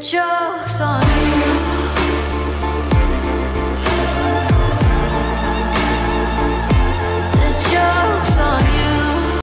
joke's on you.